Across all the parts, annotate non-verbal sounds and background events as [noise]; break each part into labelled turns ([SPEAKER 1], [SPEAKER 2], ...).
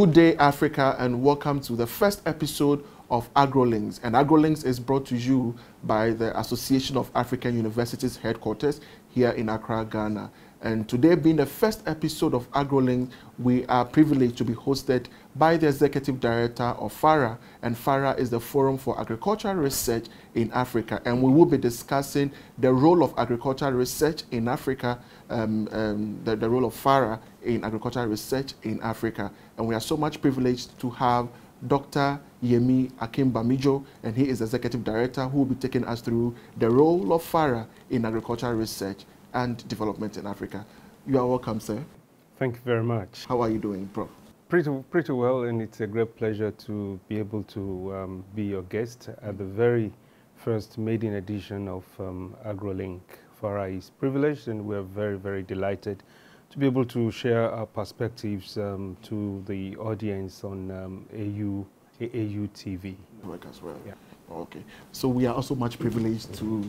[SPEAKER 1] Good day, Africa, and welcome to the first episode of AgroLinks. And AgroLinks is brought to you by the Association of African Universities headquarters here in Accra, Ghana. And today, being the first episode of AgroLinks, we are privileged to be hosted by the Executive Director of FARA. And FARA is the Forum for Agricultural Research in Africa. And we will be discussing the role of agricultural research in Africa, um, um, the, the role of FARA in agricultural research in Africa. And we are so much privileged to have Dr. Yemi Akinbamijo, and he is Executive Director who will be taking us through the role of FARA in agricultural research and development in Africa. You are welcome, sir.
[SPEAKER 2] Thank you very much.
[SPEAKER 1] How are you doing, Prof?
[SPEAKER 2] Pretty, pretty well, and it's a great pleasure to be able to um, be your guest at the very first maiden edition of um, AgroLink. FARA is privileged, and we're very, very delighted to be able to share our perspectives um, to the audience on um, AU, AAU TV.
[SPEAKER 1] Work as well.
[SPEAKER 2] Yeah.
[SPEAKER 1] Okay. So we are also much privileged to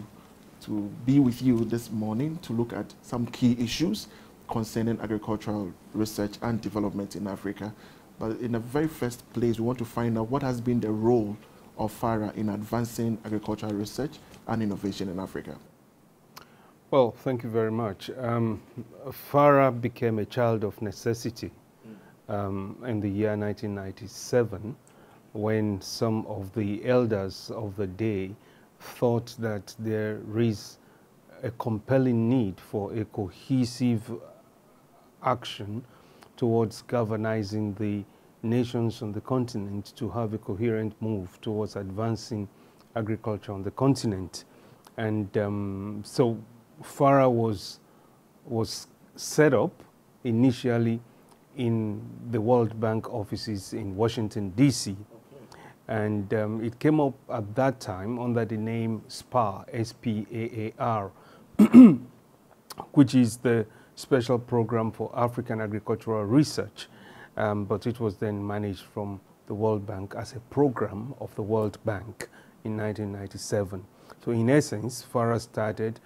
[SPEAKER 1] to be with you this morning to look at some key issues concerning agricultural research and development in Africa. But in the very first place, we want to find out what has been the role of FARA in advancing agricultural research and innovation in Africa.
[SPEAKER 2] Well, thank you very much. Um, FARA became a child of necessity um, in the year 1997 when some of the elders of the day thought that there is a compelling need for a cohesive action towards galvanizing the nations on the continent to have a coherent move towards advancing agriculture on the continent. And um, so FARA was, was set up initially in the World Bank offices in Washington, D.C. And um, it came up at that time under the name SPAAR, [clears throat] S-P-A-A-R, which is the Special Program for African Agricultural Research. Um, but it was then managed from the World Bank as a program of the World Bank in 1997. So in essence, FARA started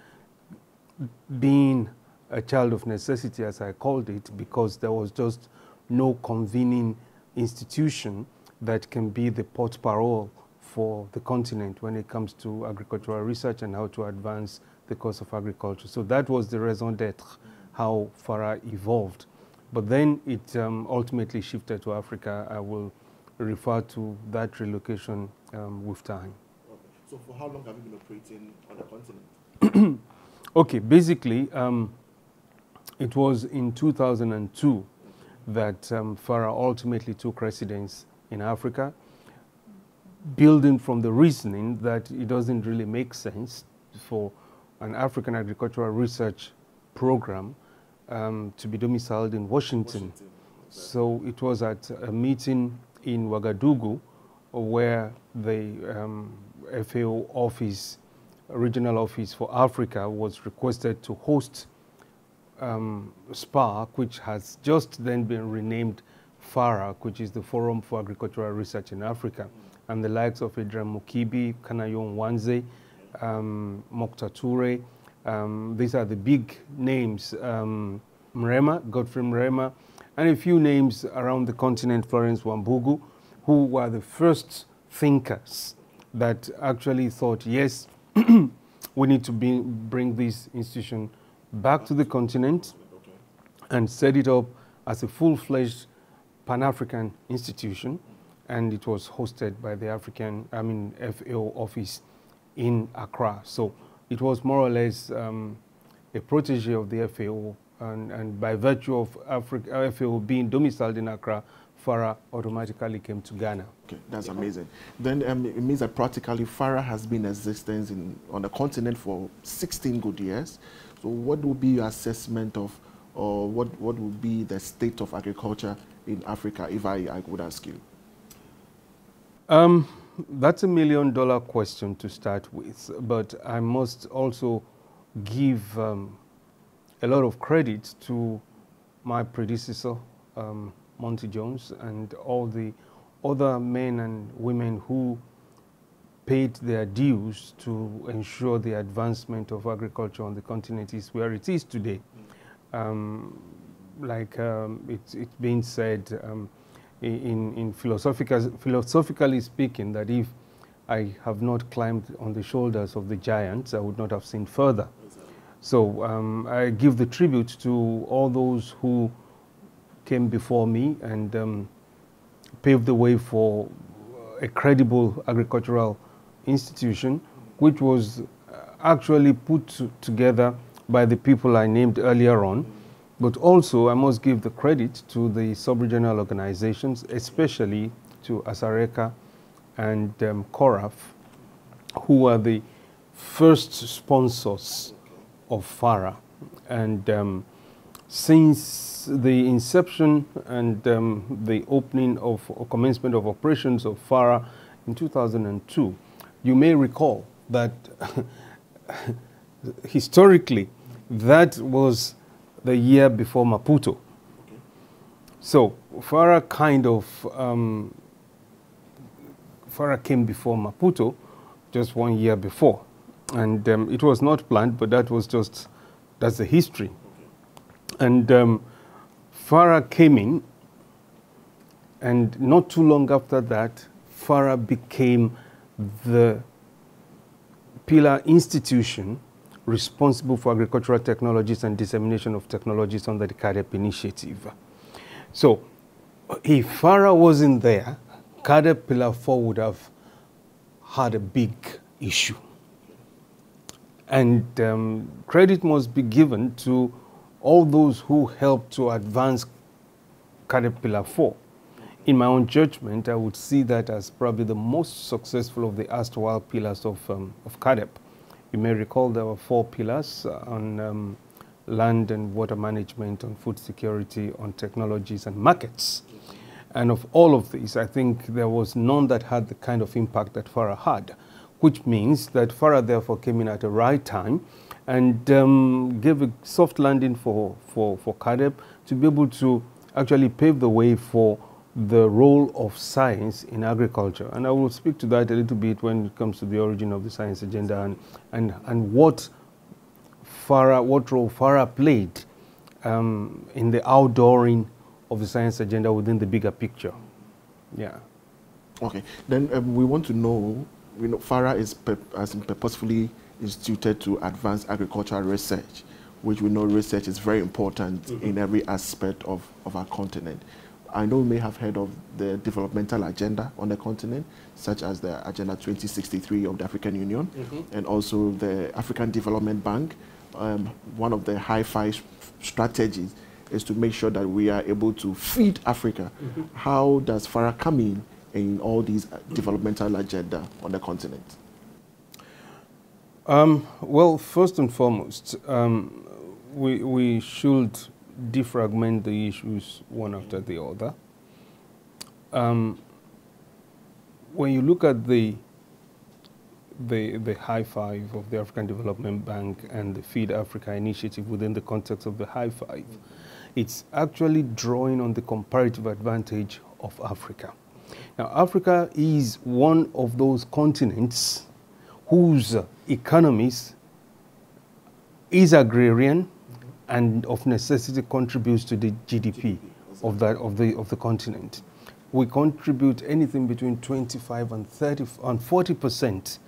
[SPEAKER 2] being a child of necessity, as I called it, because there was just no convening institution that can be the port parole for the continent when it comes to agricultural research and how to advance the cause of agriculture. So that was the raison d'etre, how FARA evolved. But then it um, ultimately shifted to Africa. I will refer to that relocation um, with time.
[SPEAKER 1] Okay. So for how long have you been operating on the continent? [clears throat]
[SPEAKER 2] Okay, basically, um, it was in 2002 that um, FARA ultimately took residence in Africa, building from the reasoning that it doesn't really make sense for an African agricultural research program um, to be domiciled in Washington.
[SPEAKER 1] Washington.
[SPEAKER 2] So it was at a meeting in Ouagadougou where the um, FAO office, regional office for Africa, was requested to host um, SPAAR, which has just then been renamed FARA, which is the Forum for Agricultural Research in Africa, and the likes of Adrian Mukibi, Kanayo Nwanze, um, Mokta Toure. Um, these are the big names, um, Mrema, Godfrey Mrema, and a few names around the continent, Florence Wambugu, who were the first thinkers that actually thought, yes, [clears throat] we need to be, bring this institution back to the continent and set it up as a full-fledged Pan-African institution, and it was hosted by the African, I mean, FAO office in Accra. So it was more or less um, a protege of the FAO, and, and by virtue of Africa, FAO being domiciled in Accra, FARA automatically came to Ghana.
[SPEAKER 1] Okay, that's amazing. Then um, it means that practically FARA has been in existence in, on the continent for 16 good years. So what would be your assessment of, or what, what would be the state of agriculture in Africa, if I, I would ask you?
[SPEAKER 2] Um, that's a million dollar question to start with, but I must also give um, a lot of credit to my predecessor, um, Monty Jones, and all the other men and women who paid their dues to ensure the advancement of agriculture on the continent is where it is today. Um, like um, it's, it's been said, um, in, in philosophical, philosophically speaking, that if I have not climbed on the shoulders of the giants, I would not have seen further. So um, I give the tribute to all those who came before me and um, paved the way for a credible agricultural institution, which was actually put together by the people I named earlier on. But also, I must give the credit to the sub-regional organizations, especially to ASARECA and um, CORAF, who are the first sponsors of FARA. And um, since the inception and um, the opening of or commencement of operations of FARA in 2002, you may recall that [laughs] historically that was the year before Maputo. So FARA kind of, um, FARA came before Maputo just one year before. And um, it was not planned, but that was just, that's the history. And um, FARA came in, and not too long after that, FARA became the pillar institution responsible for agricultural technologies and dissemination of technologies under the CAADP initiative. So if FARA wasn't there, CAADP Pillar 4 would have had a big issue. And um, credit must be given to all those who helped to advance CAADP Pillar 4. In my own judgment, I would see that as probably the most successful of the erstwhile pillars of, um, of CAADP. You may recall there were four pillars on um, land and water management, on food security, on technologies and markets. And of all of these, I think there was none that had the kind of impact that FARA had, which means that FARA therefore came in at the right time and um, gave a soft landing for, for, for CAADP to be able to actually pave the way for the role of science in agriculture. And I will speak to that a little bit when it comes to the origin of the science agenda and, and, and what, FARA, what role FARA played um, in the outdooring of the science agenda within the bigger picture. Yeah.
[SPEAKER 1] Okay. Then um, we want to know, you know, FARA is has been purposefully instituted to advance agricultural research, which we know research is very important mm -hmm. in every aspect of, of our continent. I know you may have heard of the developmental agenda on the continent, such as the Agenda 2063 of the African Union, mm -hmm. and also the African Development Bank. Um, one of the high-five strategies is to make sure that we are able to feed Africa. Mm -hmm. How does FARA come in in all these developmental agenda on the continent?
[SPEAKER 2] Um, well, first and foremost, um, we, we should defragment the issues one after the other. Um, when you look at the, the, the high five of the African Development Bank and the Feed Africa initiative within the context of the high five, it's actually drawing on the comparative advantage of Africa. Now, Africa is one of those continents whose economies is agrarian, and of necessity contributes to the GDP of, that, of, the, of the continent. We contribute anything between 25 and 30 and 40 percent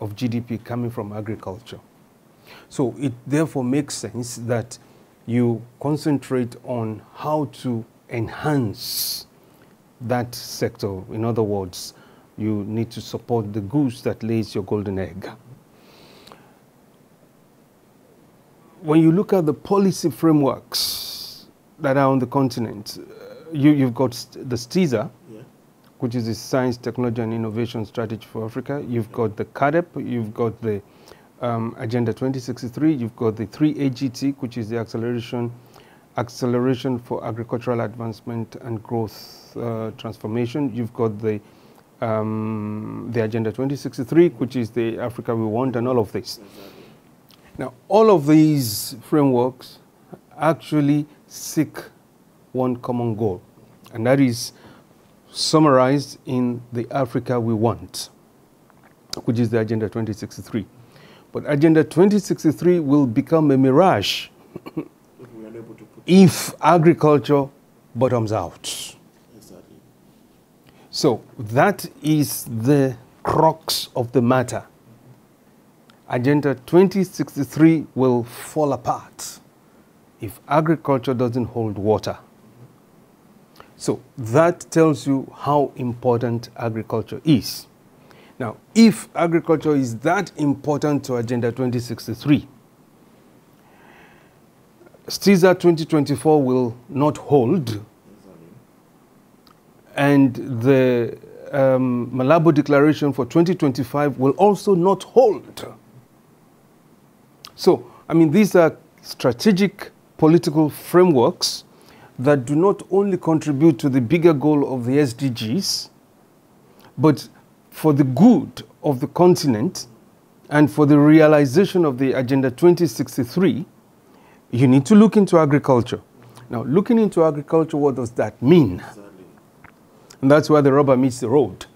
[SPEAKER 2] of GDP coming from agriculture. So it therefore makes sense that you concentrate on how to enhance that sector. In other words, you need to support the goose that lays your golden egg. When you look at the policy frameworks that are on the continent, uh, you, you've got the STISA, yeah. which is the Science, Technology and Innovation Strategy for Africa. You've got the CAADP, you've got the um, Agenda 2063, you've got the 3AGT, which is the Acceleration, Acceleration for Agricultural Advancement and Growth uh, Transformation. You've got the um, the Agenda 2063, which is the Africa we want, and all of this. Exactly. Now, all of these frameworks actually seek one common goal, and that is summarized in the Africa we want, which is the Agenda 2063. But Agenda 2063 will become a mirage if agriculture bottoms out. Exactly. So that is the crux of the matter. Agenda 2063 will fall apart if agriculture doesn't hold water. So that tells you how important agriculture is. Now, if agriculture is that important to Agenda 2063, STISA 2024 will not hold, and the um, Malabo Declaration for 2025 will also not hold. So, I mean, these are strategic political frameworks that do not only contribute to the bigger goal of the SDGs, but for the good of the continent and for the realization of the Agenda 2063, you need to look into agriculture. Now, looking into agriculture, what does that mean? And that's where the rubber meets the road.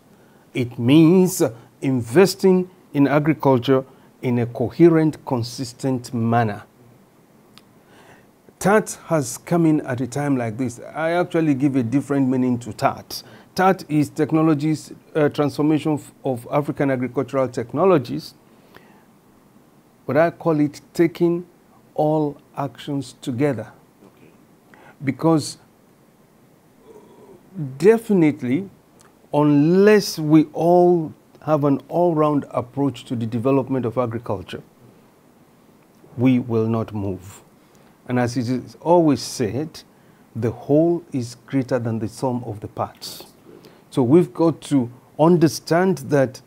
[SPEAKER 2] It means investing in agriculture in a coherent, consistent manner. TAAT has come in at a time like this. I actually give a different meaning to TAAT. TAAT is Technologies uh, Transformation of African Agricultural Technologies, but I call it taking all actions together. Because definitely, unless we all have an all-round approach to the development of agriculture, we will not move. And as it is always said, the whole is greater than the sum of the parts. So we've got to understand that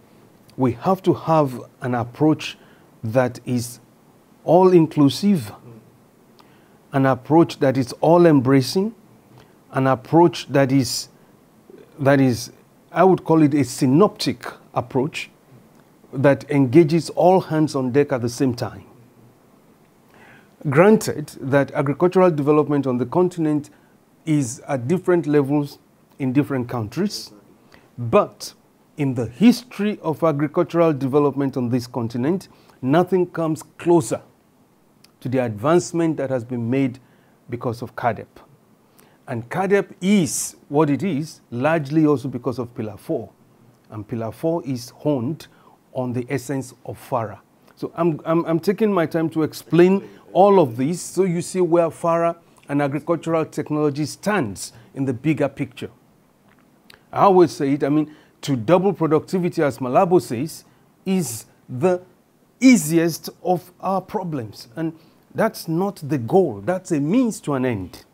[SPEAKER 2] we have to have an approach that is all inclusive, an approach that is all embracing, an approach that is, that is, I would call it a synoptic approach that engages all hands on deck at the same time. Granted that agricultural development on the continent is at different levels in different countries, but in the history of agricultural development on this continent, nothing comes closer to the advancement that has been made because of CAADP. And CAADP is what it is largely also because of Pillar 4. And Pillar 4 is honed on the essence of FARA. So I'm, I'm, I'm taking my time to explain all of this so you see where FARA and agricultural technology stands in the bigger picture. I always say it, I mean, to double productivity, as Malabo says, is the easiest of our problems. And that's not the goal, that's a means to an end.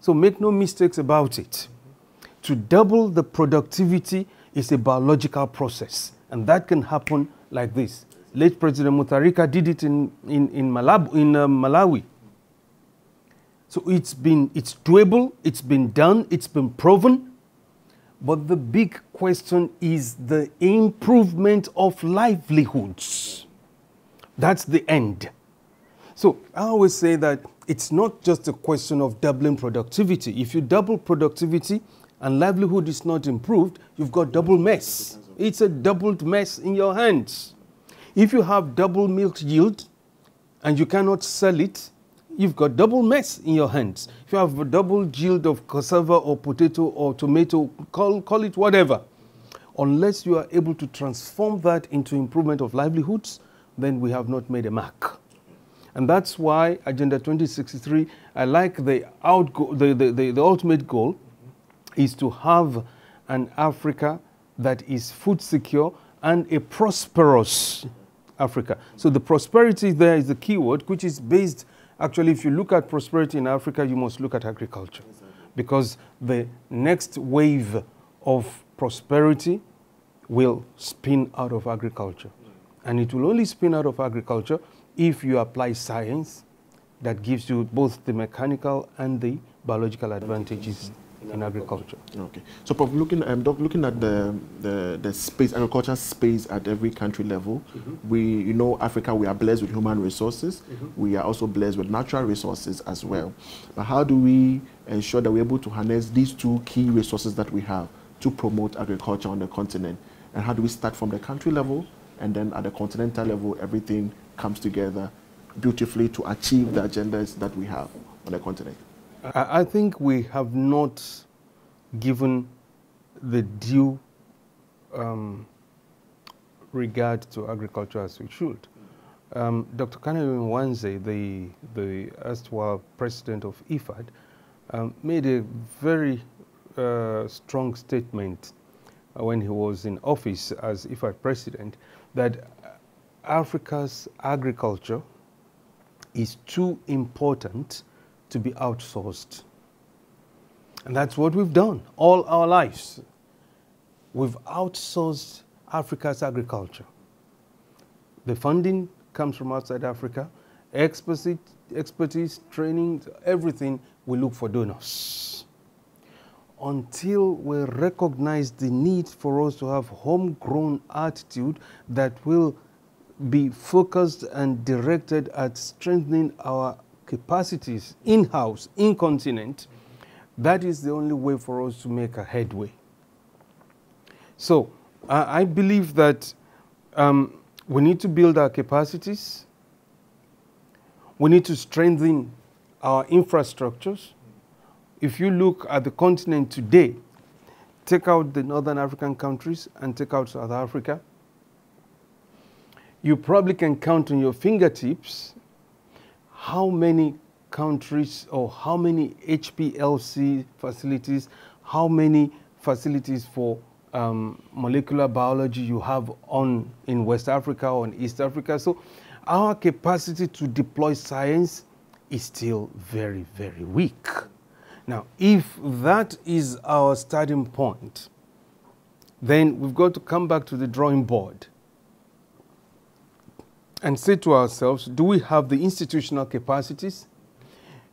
[SPEAKER 2] So make no mistakes about it. To double the productivity is a biological process, and that can happen like this late President Mutharika did it in, in, in, Malab, in uh, Malawi. So it's been, it's doable, it's been done, it's been proven. But the big question is the improvement of livelihoods. That's the end. So I always say that it's not just a question of doubling productivity. If you double productivity and livelihood is not improved, you've got double mess. It's a doubled mess in your hands. If you have double milk yield and you cannot sell it, you've got double mess in your hands. If you have a double yield of cassava or potato or tomato, call, call it whatever, unless you are able to transform that into improvement of livelihoods, then we have not made a mark. And that's why Agenda 2063, I like the, outgo the, the, the, the ultimate goal is to have an Africa that is food secure and a prosperous Africa. So the prosperity there is the key word, which is based, actually, if you look at prosperity in Africa, you must look at agriculture. Because the next wave of prosperity will spin out of agriculture. And it will only spin out of agriculture if you apply science that gives you both the mechanical and the biological advantages in agriculture.
[SPEAKER 1] Okay. So, Prof, looking, um, doc, looking at the, the, the space, agriculture space at every country level, mm -hmm. we, you know, Africa, we are blessed with human resources. Mm -hmm. We are also blessed with natural resources as well. But how do we ensure that we're able to harness these two key resources that we have to promote agriculture on the continent? And how do we start from the country level and then at the continental level, everything comes together beautifully to achieve the agendas that we have on the continent?
[SPEAKER 2] I think we have not given the due um, regard to agriculture as we should. Um, Dr. Kanayo Nwanze, the, the erstwhile president of IFAD, um, made a very uh, strong statement uh, when he was in office as IFAD president that Africa's agriculture is too important to be outsourced. And that's what we've done all our lives. We've outsourced Africa's agriculture. The funding comes from outside Africa. Expertise, expertise, training, everything, we look for donors. Until we recognize the need for us to have homegrown attitude that will be focused and directed at strengthening our capacities in-house, in continent, that is the only way for us to make a headway. So I believe that um, we need to build our capacities. We need to strengthen our infrastructures. If you look at the continent today, take out the Northern African countries and take out South Africa, you probably can count on your fingertips how many countries or how many HPLC facilities, how many facilities for um, molecular biology you have on in West Africa or in East Africa. So our capacity to deploy science is still very, very weak. Now, if that is our starting point, then we've got to come back to the drawing board and say to ourselves, do we have the institutional capacities?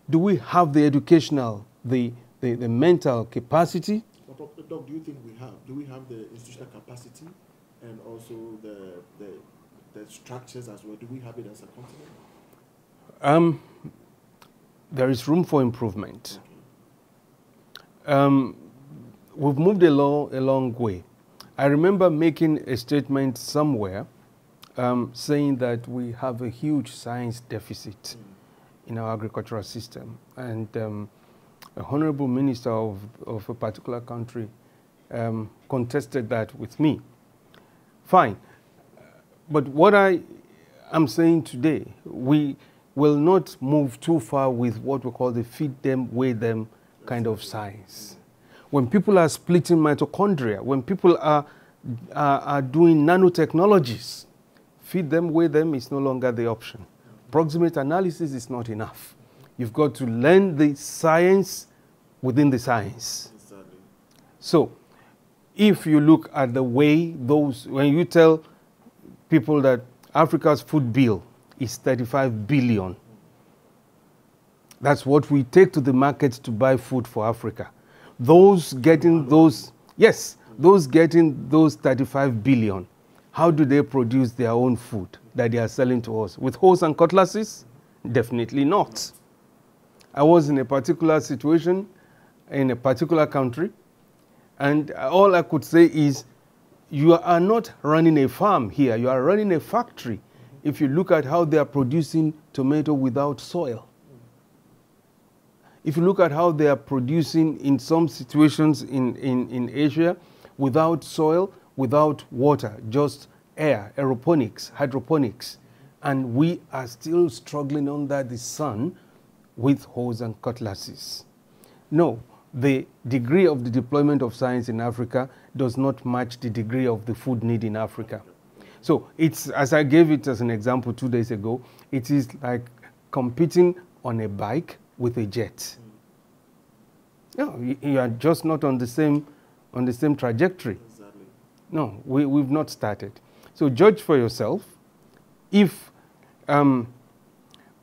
[SPEAKER 2] Do we have the educational, the, the, the mental capacity?
[SPEAKER 1] Doc, do you think we have? Do we have the institutional capacity and also the, the, the structures as well? Do we have it as a continent?
[SPEAKER 2] Um, there is room for improvement. Okay. Um, we've moved a long, a long way. I remember making a statement somewhere um, saying that we have a huge science deficit in our agricultural system. And um, a honorable minister of, of a particular country um, contested that with me. Fine. But what I am saying today, we will not move too far with what we call the feed them, weigh them kind of science. When people are splitting mitochondria, when people are, are, are doing nanotechnologies, feed them, weigh them is no longer the option. Proximate analysis is not enough. You've got to learn the science within the science. Exactly. So, if you look at the way those, when you tell people that Africa's food bill is 35 billion, that's what we take to the market to buy food for Africa. Those getting those, yes, those getting those 35 billion, how do they produce their own food that they are selling to us? With hoes and cutlasses? Definitely not. I was in a particular situation in a particular country, and all I could say is, you are not running a farm here, you are running a factory. If you look at how they are producing tomato without soil, if you look at how they are producing in some situations in, in, in Asia without soil, without water, just air, aeroponics, hydroponics, and we are still struggling under the sun with hoes and cutlasses. No, the degree of the deployment of science in Africa does not match the degree of the food need in Africa. So it's, as I gave it as an example two days ago, it is like competing on a bike with a jet. No, you are just not on the same, on the same trajectory. No, we, we've not started. So judge for yourself. If um,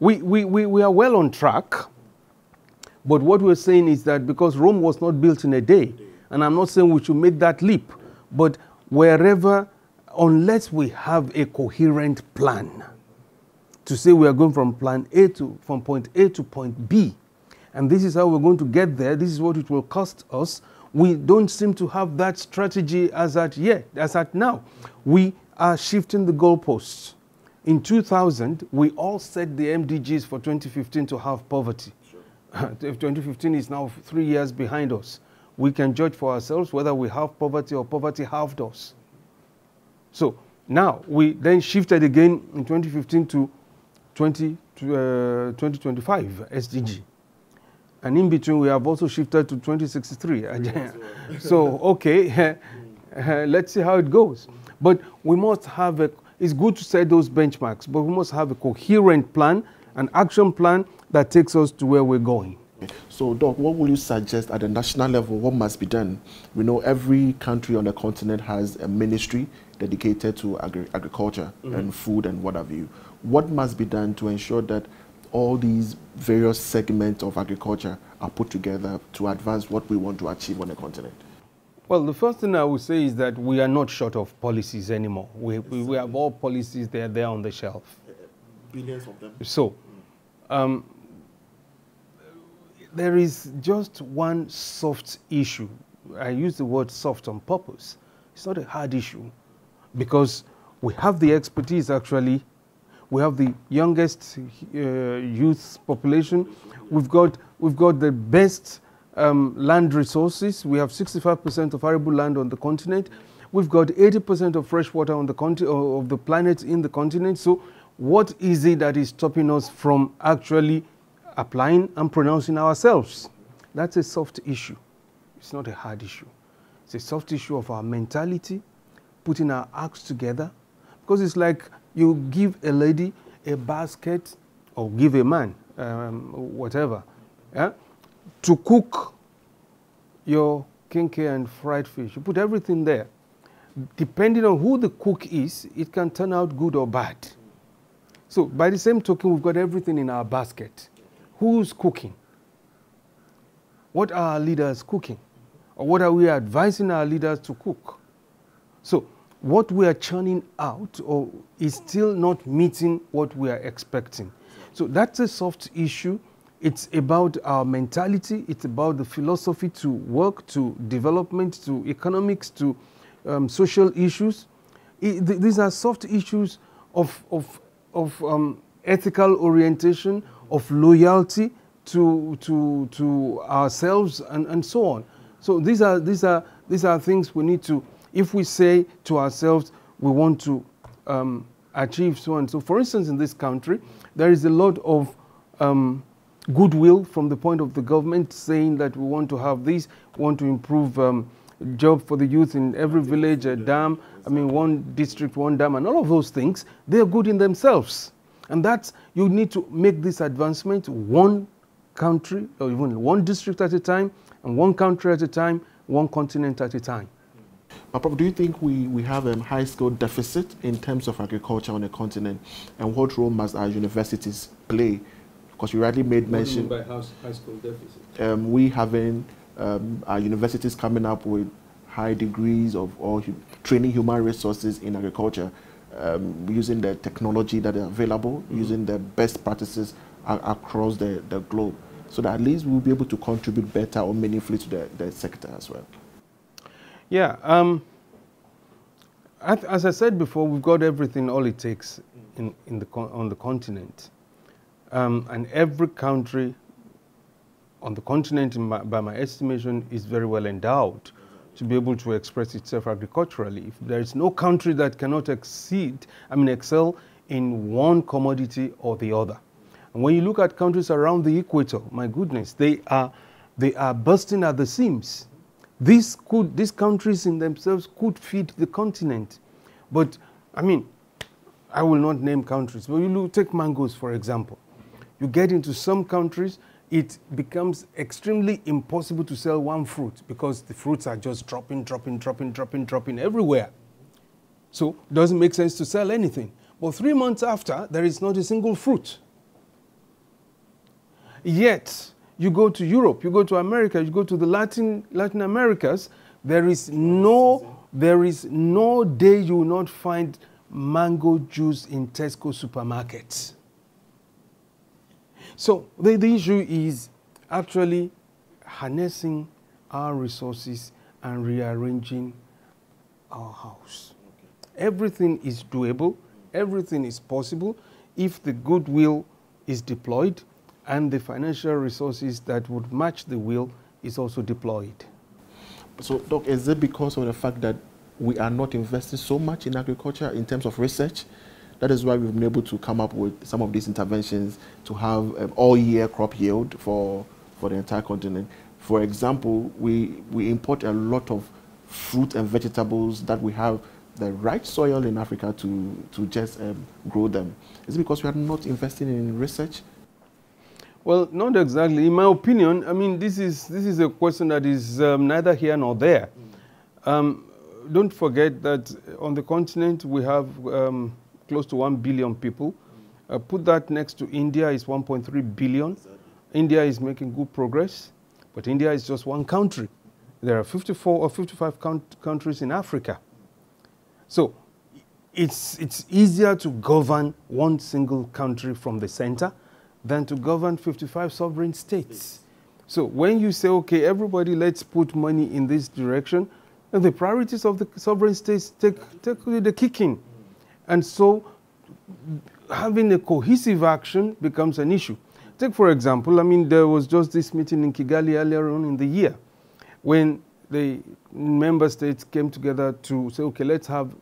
[SPEAKER 2] we, we, we, we are well on track, but what we're saying is that because Rome was not built in a day, and I'm not saying we should make that leap, but wherever, unless we have a coherent plan to say we are going from plan A to, from point A to point B, and this is how we're going to get there, this is what it will cost us, we don't seem to have that strategy as at yet, as at now. We are shifting the goalposts. In 2000, we all set the MDGs for 2015 to have poverty. [laughs] 2015 is now three years behind us. we can judge for ourselves whether we have poverty or poverty halved us. So now we then shifted again in 2015 to 20, uh, 2025 SDG. And in between, we have also shifted to 2063. [laughs] so, okay, [laughs] let's see how it goes. But we must have a, it's good to set those benchmarks, but we must have a coherent plan, an action plan that takes us to where we're going.
[SPEAKER 1] So, Doc, what will you suggest at the national level? What must be done? We know every country on the continent has a ministry dedicated to agri agriculture mm -hmm. and food and what have you. What must be done to ensure that all these various segments of agriculture are put together to advance what we want to achieve on the continent?
[SPEAKER 2] Well, the first thing I would say is that we are not short of policies anymore. We, we, we have all policies there, there on the shelf.
[SPEAKER 1] Billions of them.
[SPEAKER 2] So, um, there is just one soft issue. I use the word soft on purpose. It's not a hard issue because we have the expertise actually we have the youngest uh, youth population. We've got, we've got the best um, land resources. We have 65% of arable land on the continent. We've got 80% of fresh water on the of the planet in the continent. So what is it that is stopping us from actually applying and pronouncing ourselves? That's a soft issue. It's not a hard issue. It's a soft issue of our mentality, putting our acts together. Because it's like you give a lady a basket or give a man, um, whatever, yeah, to cook your kenkey and fried fish. You put everything there. Depending on who the cook is, it can turn out good or bad. So by the same token, we've got everything in our basket. Who's cooking? What are our leaders cooking? Or what are we advising our leaders to cook? So what we are churning out or is still not meeting what we are expecting. So that's a soft issue. It's about our mentality. It's about the philosophy to work, to development, to economics, to um, social issues. It, th these are soft issues of, of, of um, ethical orientation, of loyalty to, to, to ourselves, and, and so on. So these are, these, are, these are things we need to if we say to ourselves, we want to um, achieve so and so. For instance, in this country, there is a lot of um, goodwill from the point of the government saying that we want to have this, want to improve um, job for the youth in every village, a dam, I mean, one district, one dam, and all of those things, they're good in themselves. And that's, you need to make this advancement one country, or even one district at a time, and one country at a time, one continent at a time.
[SPEAKER 1] But do you think we, we have a high skill deficit in terms of agriculture on the continent? And what role must our universities play? Because you rightly made mention.
[SPEAKER 2] by high school deficit?
[SPEAKER 1] Um, we having um, our universities coming up with high degrees of or training human resources in agriculture, um, using the technology that is available, mm -hmm. using the best practices across the, the globe, so that at least we'll be able to contribute better or meaningfully to the, the sector as well.
[SPEAKER 2] Yeah. Um, as I said before, we've got everything, all it takes in, in the on the continent. Um, and every country on the continent, my, by my estimation, is very well endowed to be able to express itself agriculturally. There is no country that cannot exceed, I mean, excel in one commodity or the other. And when you look at countries around the equator, my goodness, they are, they are bursting at the seams these, could, these countries in themselves could feed the continent. But, I mean, I will not name countries, but you look, take mangoes, for example. You get into some countries, it becomes extremely impossible to sell one fruit because the fruits are just dropping, dropping, dropping, dropping, dropping everywhere. So it doesn't make sense to sell anything. But three months after, there is not a single fruit. Yet, you go to Europe, you go to America, you go to the Latin, Latin Americas, there is no, there is no day you will not find mango juice in Tesco supermarkets. So the, the issue is actually harnessing our resources and rearranging our house. Everything is doable, everything is possible if the goodwill is deployed and the financial resources that would match the will is also deployed.
[SPEAKER 1] So, Doc, is it because of the fact that we are not investing so much in agriculture in terms of research? That is why we've been able to come up with some of these interventions to have um, all-year crop yield for, for the entire continent. For example, we, we import a lot of fruit and vegetables that we have the right soil in Africa to, to just um, grow them. Is it because we are not investing in research?
[SPEAKER 2] Well, not exactly. In my opinion, I mean, this is, this is a question that is um, neither here nor there. Um, don't forget that on the continent we have um, close to 1 billion people. Uh, put that next to India is 1.3 billion. India is making good progress, but India is just one country. There are 54 or 55 countries in Africa. So it's, it's easier to govern one single country from the center than to govern 55 sovereign states. So when you say, okay, everybody, let's put money in this direction, the priorities of the sovereign states take, take the kicking. And so having a cohesive action becomes an issue. Take, for example, I mean, there was just this meeting in Kigali earlier on in the year when the member states came together to say, okay, let's have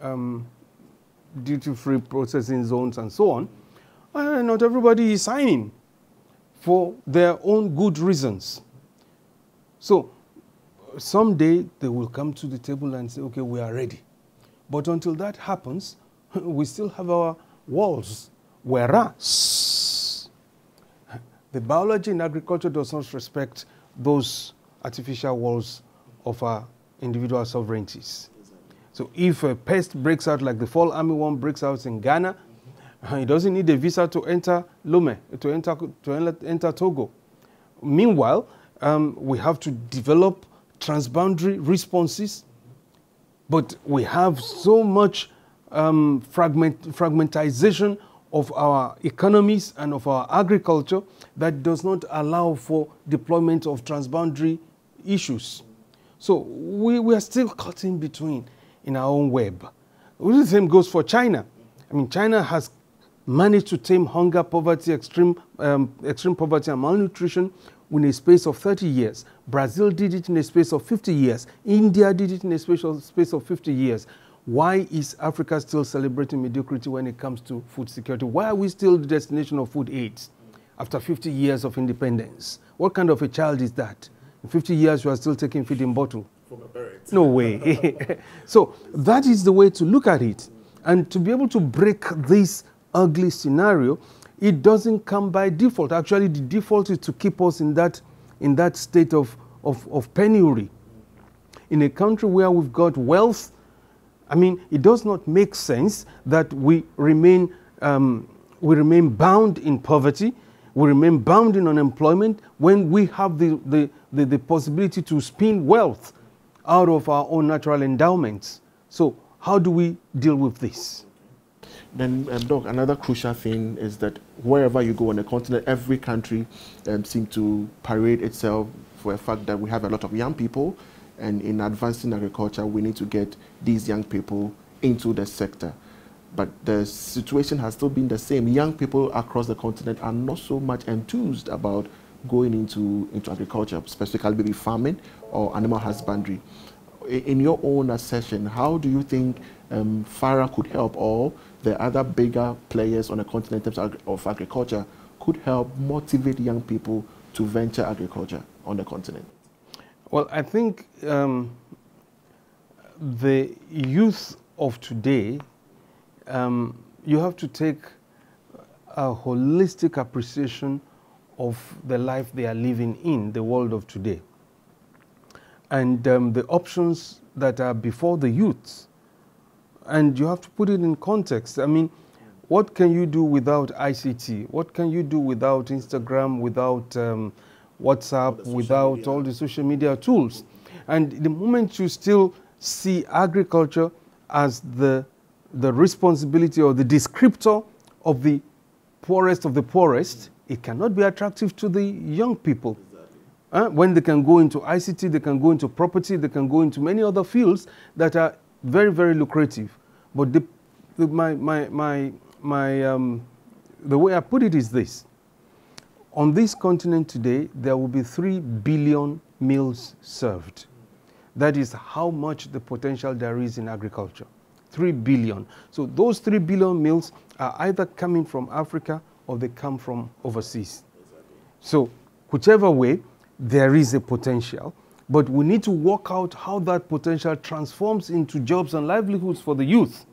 [SPEAKER 2] um, duty-free processing zones and so on uh, not everybody is signing for their own good reasons. So someday they will come to the table and say, okay, we are ready. But until that happens, [laughs] we still have our walls. Whereas the biology in agriculture does not respect those artificial walls of our individual sovereignties. So if a pest breaks out like the fall armyworm breaks out in Ghana, [laughs] he doesn't need a visa to enter Lome, to enter, to enter Togo. Meanwhile, um, we have to develop transboundary responses, but we have so much um, fragment, fragmentization of our economies and of our agriculture that does not allow for deployment of transboundary issues. So we, we are still caught in between in our own web. The same goes for China. I mean, China has managed to tame hunger, poverty, extreme, um, extreme poverty and malnutrition in a space of 30 years. Brazil did it in a space of 50 years. India did it in a space of, space of 50 years. Why is Africa still celebrating mediocrity when it comes to food security? Why are we still the destination of food aid after 50 years of independence? What kind of a child is that? In 50 years, you are still taking feeding bottle.
[SPEAKER 1] From a parent.
[SPEAKER 2] No way. [laughs] so that is the way to look at it. And to be able to break this ugly scenario, it doesn't come by default. Actually, the default is to keep us in that, in that state of, of, of penury. In a country where we've got wealth, I mean, it does not make sense that we remain, um, we remain bound in poverty, we remain bound in unemployment when we have the, the, the, the possibility to spin wealth out of our own natural endowments. So, how do we deal with this?
[SPEAKER 1] Then, um, another crucial thing is that wherever you go on the continent, every country um, seems to parade itself for the fact that we have a lot of young people, and in advancing agriculture, we need to get these young people into the sector. But the situation has still been the same. Young people across the continent are not so much enthused about going into, into agriculture, specifically maybe farming or animal husbandry. In your own assessment, how do you think um, FARA could help or the other bigger players on the continent of agriculture could help motivate young people to venture agriculture on the continent?
[SPEAKER 2] Well, I think um, the youth of today, um, you have to take a holistic appreciation of the life they are living in, the world of today. And um, the options that are before the youths and you have to put it in context. I mean, what can you do without ICT? What can you do without Instagram, without um, WhatsApp, all without media. all the social media tools? And the moment you still see agriculture as the, the responsibility or the descriptor of the poorest of the poorest, it cannot be attractive to the young people. Uh, when they can go into ICT, they can go into property, they can go into many other fields that are very, very lucrative. But the, the, my, my, my, my, um, the way I put it is this. On this continent today, there will be 3 billion meals served. That is how much the potential there is in agriculture. 3 billion. So those 3 billion meals are either coming from Africa or they come from overseas. So whichever way, there is a potential. But we need to work out how that potential transforms into jobs and livelihoods for the youth.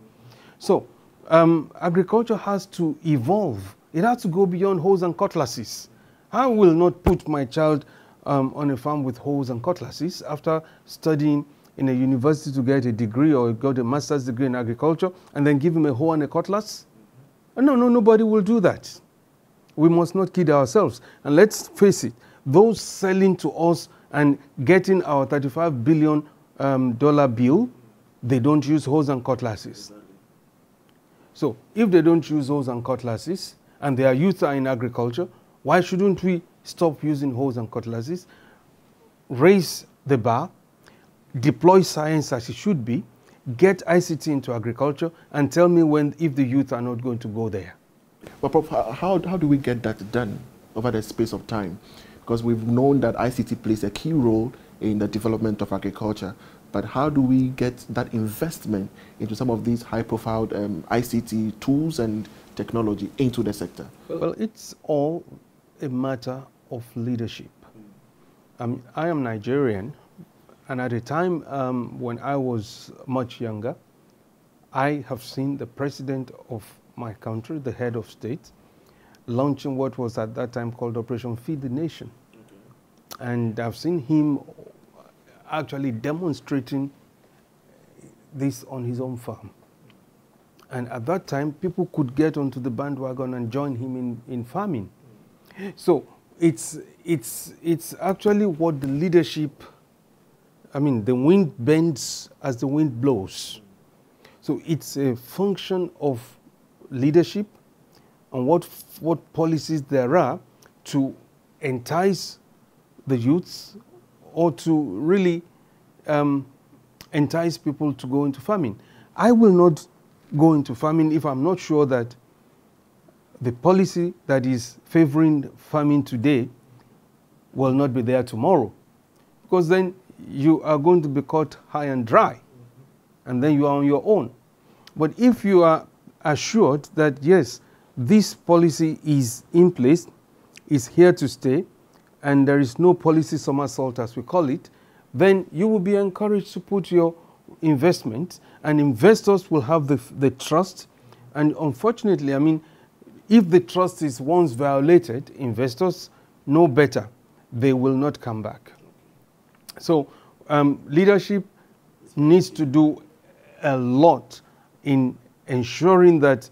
[SPEAKER 2] So um, agriculture has to evolve. It has to go beyond hoes and cutlasses. I will not put my child um, on a farm with hoes and cutlasses after studying in a university to get a degree or got a master's degree in agriculture and then give him a hoe and a cutlass. No, no, nobody will do that. We must not kid ourselves. And let's face it, those selling to us and getting our 35 billion um, dollar bill, they don't use hoes and cutlasses. So if they don't use hoes and cutlasses and their youth are in agriculture, why shouldn't we stop using hoes and cutlasses, raise the bar, deploy science as it should be, get ICT into agriculture, and tell me when if the youth are not going to go there.
[SPEAKER 1] But Prof, how, how do we get that done over the space of time? Because we've known that ICT plays a key role in the development of agriculture. But how do we get that investment into some of these high-profile um, ICT tools and technology into the sector?
[SPEAKER 2] Well, it's all a matter of leadership. Um, I am Nigerian, and at a time um, when I was much younger, I have seen the president of my country, the head of state, launching what was at that time called Operation Feed the Nation. And I've seen him actually demonstrating this on his own farm. And at that time, people could get onto the bandwagon and join him in, in farming. So it's, it's, it's actually what the leadership, I mean, the wind bends as the wind blows. So it's a function of leadership and what, what policies there are to entice the youths or to really um, entice people to go into farming. I will not go into farming if I'm not sure that the policy that is favoring farming today will not be there tomorrow. Because then you are going to be caught high and dry, and then you are on your own. But if you are assured that, yes, this policy is in place, is here to stay, and there is no policy somersault as we call it, then you will be encouraged to put your investment and investors will have the, the trust. And unfortunately, I mean, if the trust is once violated, investors know better. They will not come back. So um, leadership needs to do a lot in ensuring that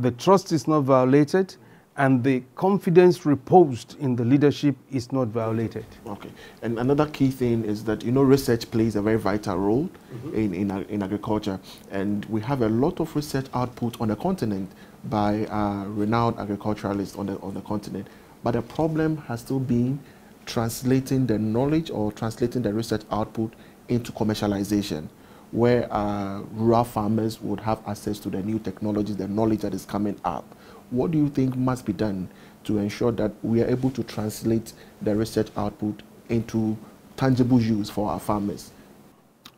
[SPEAKER 2] the trust is not violated and the confidence reposed in the leadership is not violated.
[SPEAKER 1] Okay. And another key thing is that, you know, research plays a very vital role mm -hmm. in, in, in, agriculture. And we have a lot of research output on the continent by uh, renowned agriculturalists on the, on the continent. But the problem has still been translating the knowledge or translating the research output into commercialization where uh, rural farmers would have access to the new technologies, the knowledge that is coming up. What do you think must be done to ensure that we are able to translate the research output into tangible use for our farmers?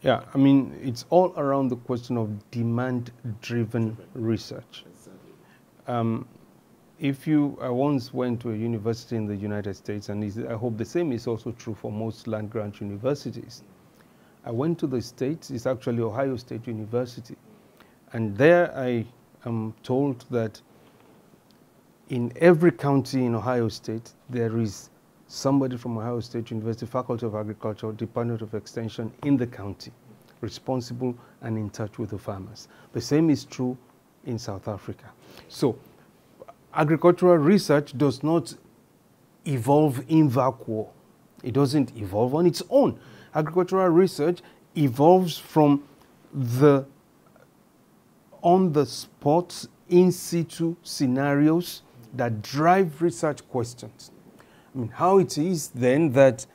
[SPEAKER 2] Yeah, I mean, it's all around the question of demand-driven research. Um, if you I once went to a university in the United States, and I hope the same is also true for most land-grant universities, I went to the States, it's actually Ohio State University. And there I am told that in every county in Ohio State, there is somebody from Ohio State University Faculty of Agriculture, Department of Extension in the county, responsible and in touch with the farmers. The same is true in South Africa. So agricultural research does not evolve in vacuum. It doesn't evolve on its own agricultural research evolves from the on-the-spot, in-situ scenarios that drive research questions. I mean, how it is then that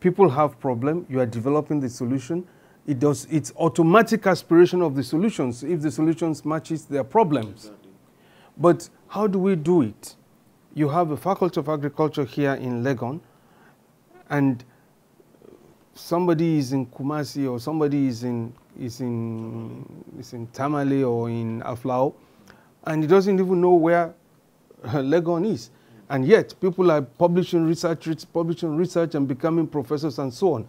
[SPEAKER 2] people have problem, you are developing the solution, it does, it's automatic aspiration of the solutions if the solutions matches their problems. But how do we do it? You have a Faculty of Agriculture here in Legon, and somebody is in Kumasi or somebody is in is in is in Tamale or in Aflao, and he doesn't even know where Legon is. And yet, people are publishing research, publishing research, and becoming professors and so on,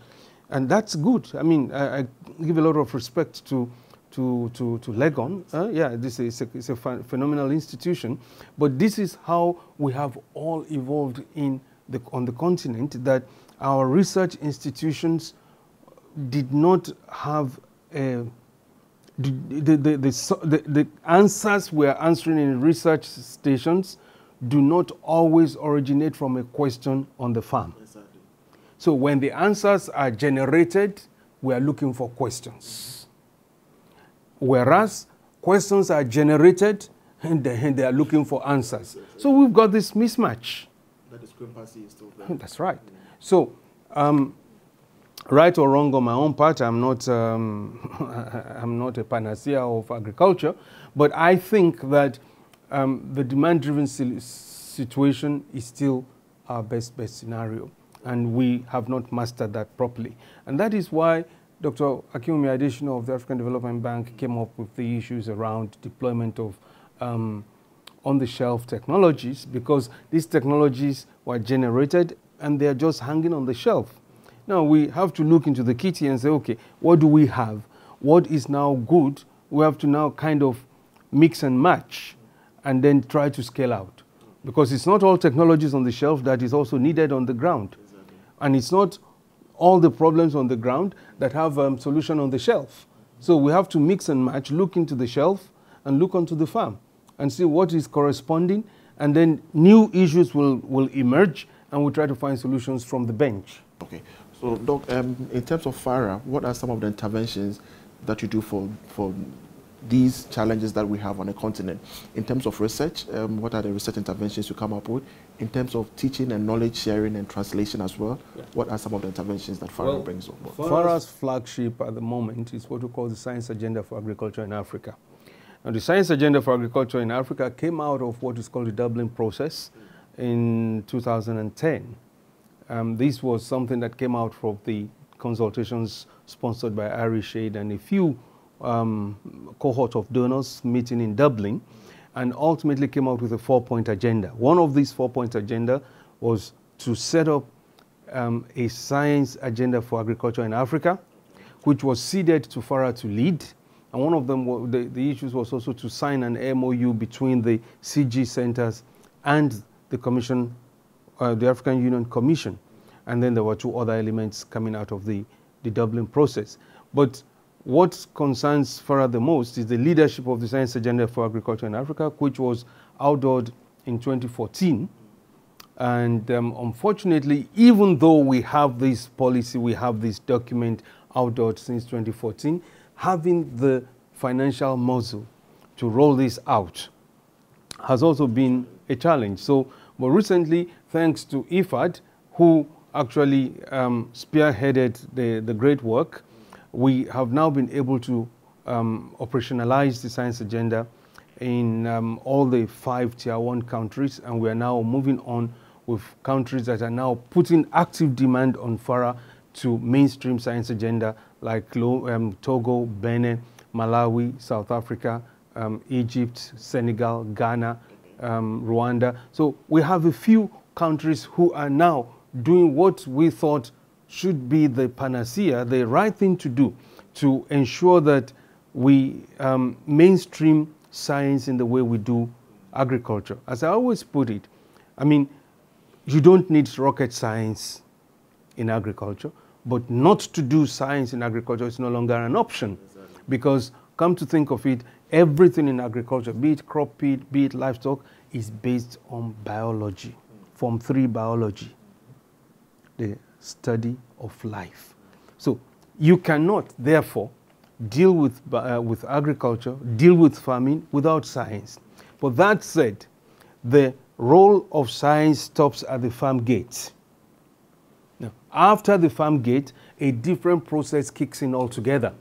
[SPEAKER 2] and that's good. I mean, I, I give a lot of respect to to, to, to Legon. Uh, yeah, this is a, it's a phenomenal institution. But this is how we have all evolved in the, on the continent that our research institutions did not have a, the, the, the, the, the answers we are answering in research stations do not always originate from a question on the farm. Exactly. So when the answers are generated, we are looking for questions. Whereas questions are generated [laughs] and they, they are looking for answers. So we've got this mismatch.
[SPEAKER 1] That discrepancy is still there.
[SPEAKER 2] That's right. Mm. So, um, right or wrong on my own part, I'm not, um, [laughs] I'm not a panacea of agriculture, but I think that um, the demand-driven situation is still our best best scenario, and we have not mastered that properly. And that is why Dr. Akinwumi Adesina of the African Development Bank came up with the issues around deployment of um, on-the-shelf technologies because these technologies were generated and they're just hanging on the shelf. Now we have to look into the kitty and say, okay, what do we have? What is now good? We have to now kind of mix and match and then try to scale out. Because it's not all technologies on the shelf that is also needed on the ground. Exactly. And it's not all the problems on the ground that have um, solution on the shelf. So we have to mix and match, look into the shelf and look onto the farm and see what is corresponding and then new issues will, will emerge and we'll try to find solutions from the bench.
[SPEAKER 1] Okay. So, Doc, um, in terms of FARA, what are some of the interventions that you do for, for these challenges that we have on the continent. In terms of research, um, what are the research interventions you come up with? In terms of teaching and knowledge sharing and translation as well, yeah. what are some of the interventions that FARA well, brings on board?
[SPEAKER 2] FARA's flagship at the moment is what we call the Science Agenda for Agriculture in Africa. Now, the Science Agenda for Agriculture in Africa came out of what is called the Dublin process in 2010. Um, this was something that came out from the consultations sponsored by Irish Aid and a few um, cohort of donors meeting in Dublin and ultimately came out with a four-point agenda. One of these four-point agenda was to set up um, a science agenda for agriculture in Africa, which was ceded to FARA to lead. And one of them, the, the issues was also to sign an MOU between the CG centers and the Commission, uh, the African Union Commission. And then there were two other elements coming out of the, the Dublin process. But what concerns FARA the most is the leadership of the Science Agenda for Agriculture in Africa, which was outlawed in 2014. And um, unfortunately, even though we have this policy, we have this document outlawed since 2014, having the financial muscle to roll this out has also been a challenge. So, but recently, thanks to IFAD, who actually um, spearheaded the, the great work, we have now been able to um, operationalize the science agenda in um, all the five tier one countries, and we are now moving on with countries that are now putting active demand on FARA to mainstream science agenda like um, Togo, Benin, Malawi, South Africa, um, Egypt, Senegal, Ghana, um, Rwanda. So we have a few countries who are now doing what we thought should be the panacea, the right thing to do to ensure that we um, mainstream science in the way we do agriculture. As I always put it, I mean, you don't need rocket science in agriculture, but not to do science in agriculture is no longer an option. Exactly. Because, come to think of it, everything in agriculture, be it crop feed, be it livestock, is based on biology, Form 3 biology. The study of life. So you cannot, therefore, deal with, uh, with agriculture, deal with farming without science. But that said, the role of science stops at the farm gate. Now, after the farm gate, a different process kicks in altogether.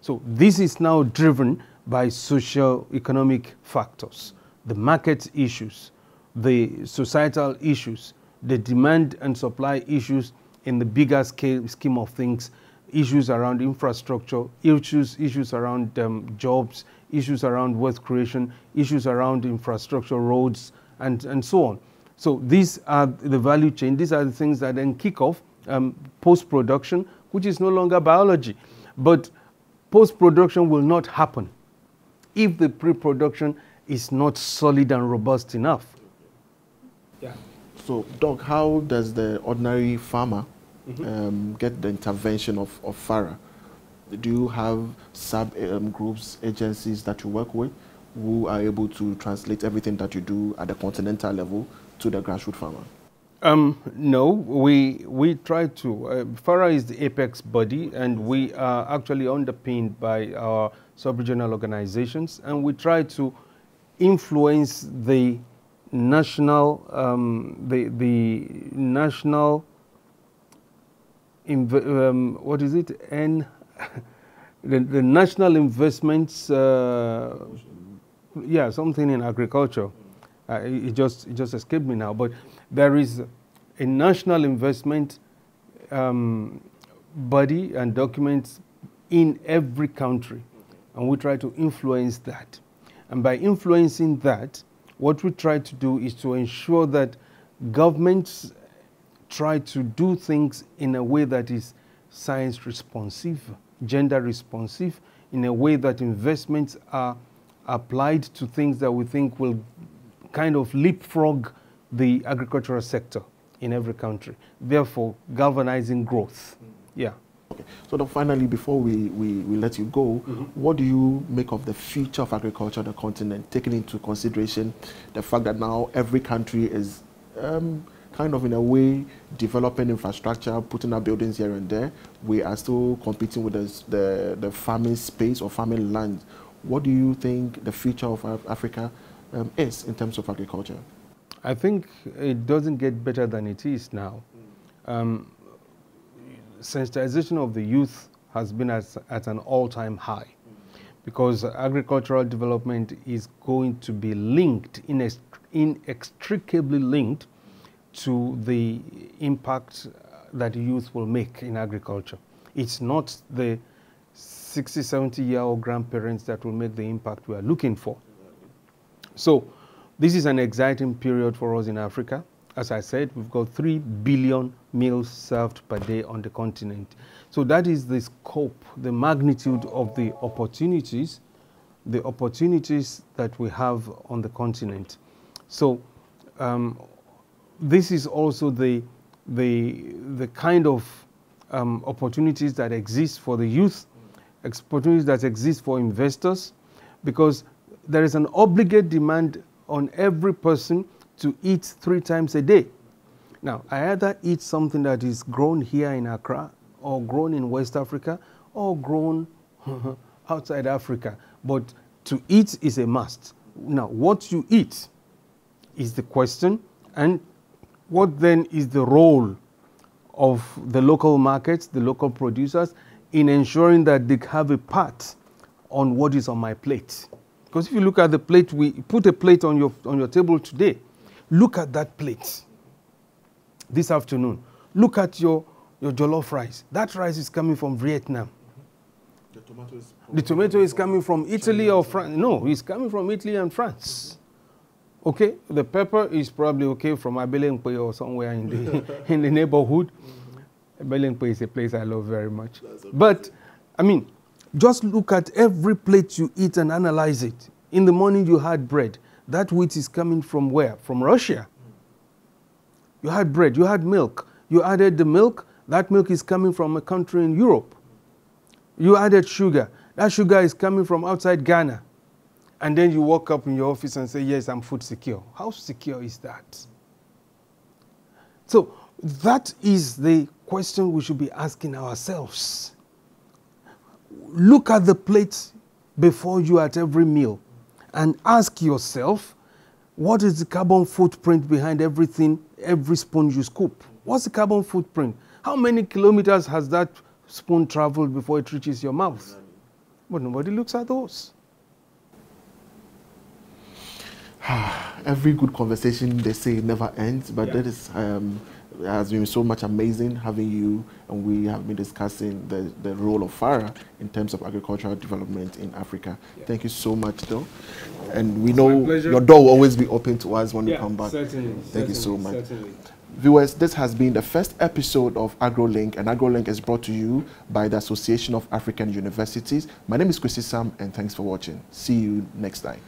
[SPEAKER 2] So this is now driven by socio-economic factors, the market issues, the societal issues, the demand and supply issues in the bigger scale scheme of things, issues around infrastructure, issues, issues around um, jobs, issues around wealth creation, issues around infrastructure, roads, and, and so on. So these are the value chain. These are the things that then kick off um, post-production, which is no longer biology. But post-production will not happen if the pre-production is not solid and robust enough.
[SPEAKER 1] Yeah. So, Doc, how does the ordinary farmer mm -hmm. um, get the intervention of, of FARA? Do you have sub um, groups, agencies that you work with who are able to translate everything that you do at the continental level to the grassroots farmer?
[SPEAKER 2] Um, no, we we try to. Uh, FARA is the apex body, and we are actually underpinned by our sub-regional organizations, and we try to influence the national, um, the, the national, um, what is it, N, [laughs] the, the national investments, uh, yeah, something in agriculture. Uh, it, just, it just escaped me now, but there is a national investment um, body and documents in every country, and we try to influence that. And by influencing that, what we try to do is to ensure that governments try to do things in a way that is science responsive, gender responsive, in a way that investments are applied to things that we think will kind of leapfrog the agricultural sector in every country, therefore galvanizing growth. Yeah.
[SPEAKER 1] Okay. So then finally, before we, we, we let you go, mm -hmm. what do you make of the future of agriculture on the continent, taking into consideration the fact that now every country is um, kind of in a way developing infrastructure, putting up buildings here and there. We are still competing with the, the, the farming space or farming land. What do you think the future of Africa um, is in terms of agriculture?
[SPEAKER 2] I think it doesn't get better than it is now. Um, sensitization of the youth has been at, at an all-time high because agricultural development is going to be linked, inextricably linked to the impact uh, that youth will make in agriculture. It's not the 60, 70 year old grandparents that will make the impact we are looking for. So this is an exciting period for us in Africa as I said, we've got 3 billion meals served per day on the continent. So that is the scope, the magnitude of the opportunities, the opportunities that we have on the continent. So um, this is also the, the, the kind of um, opportunities that exist for the youth, opportunities that exist for investors, because there is an obligate demand on every person to eat three times a day. Now, I either eat something that is grown here in Accra, or grown in West Africa, or grown [laughs] outside Africa. But to eat is a must. Now, what you eat is the question, and what then is the role of the local markets, the local producers, in ensuring that they have a part on what is on my plate. Because if you look at the plate, we put a plate on your, on your table today. Look at that plate this afternoon. Look at your, your jollof rice. That rice is coming from Vietnam.
[SPEAKER 1] The tomato is,
[SPEAKER 2] the tomato is coming from Italy or France. No, it's coming from Italy and France. Okay, the pepper is probably okay from Abelemkpe or somewhere in the [laughs] in the neighborhood. Mm-hmm. is a place I love very much. But I mean, just look at every plate you eat and analyze it. In the morning you had bread. That wheat is coming from where? From Russia. You had bread, you had milk. You added the milk, that milk is coming from a country in Europe. You added sugar, that sugar is coming from outside Ghana. And then you walk up in your office and say, Yes, I'm food secure. How secure is that? So, that is the question we should be asking ourselves. Look at the plate before you at every meal and ask yourself, what is the carbon footprint behind everything, every spoon you scoop? What's the carbon footprint? How many kilometers has that spoon traveled before it reaches your mouth? But nobody looks at those. [sighs]
[SPEAKER 1] Every good conversation, they say, never ends, but
[SPEAKER 2] Yeah.
[SPEAKER 1] that is, um, it has been so much amazing having you, and we have been discussing the, the role of FARA in terms of agricultural development in Africa.
[SPEAKER 2] Yeah.
[SPEAKER 1] Thank you so much, though. And we know your door will always be open to us when you come back.
[SPEAKER 2] certainly.
[SPEAKER 1] Thank you so much.
[SPEAKER 2] Certainly.
[SPEAKER 1] Viewers, this has been the first episode of AgroLink, and AgroLink is brought to you by the Association of African Universities. My name is Kwesi Sam, and thanks for watching. See you next time.